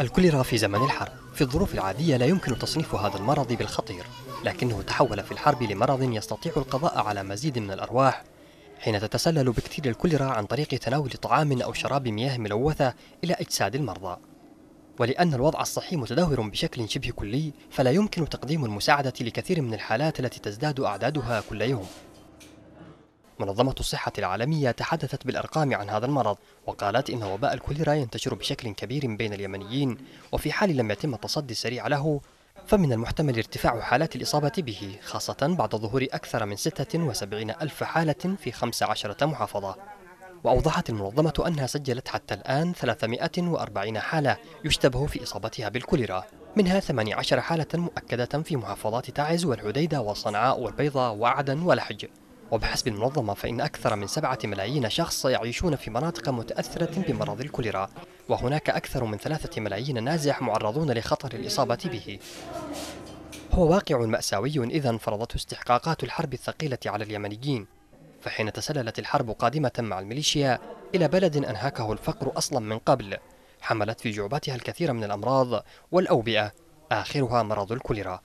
الكوليرا في زمن الحرب. في الظروف العادية لا يمكن تصنيف هذا المرض بالخطير لكنه تحول في الحرب لمرض يستطيع القضاء على مزيد من الأرواح. حين تتسلل بكتيريا الكوليرا عن طريق تناول طعام أو شراب مياه ملوثة إلى أجساد المرضى. ولأن الوضع الصحي متدهور بشكل شبه كلي فلا يمكن تقديم المساعدة لكثير من الحالات التي تزداد أعدادها كل يوم. منظمة الصحة العالمية تحدثت بالأرقام عن هذا المرض وقالت إن وباء الكوليرا ينتشر بشكل كبير بين اليمنيين وفي حال لم يتم التصدي السريع له فمن المحتمل ارتفاع حالات الإصابة به خاصة بعد ظهور أكثر من 76 ألف حالة في 15 محافظة. وأوضحت المنظمة أنها سجلت حتى الآن 340 حالة يشتبه في إصابتها بالكوليرا منها 18 حالة مؤكدة في محافظات تعز والحديدة وصنعاء والبيضاء وعدن ولحج. وبحسب المنظمة فإن أكثر من سبعة ملايين شخص يعيشون في مناطق متأثرة بمرض الكوليرا وهناك أكثر من ثلاثة ملايين نازح معرضون لخطر الإصابة به. هو واقع مأساوي إذا فرضته استحقاقات الحرب الثقيلة على اليمنيين. فحين تسللت الحرب قادمة مع الميليشيا إلى بلد أنهاكه الفقر أصلا من قبل حملت في جعباتها الكثير من الأمراض والأوبئة آخرها مرض الكوليرا.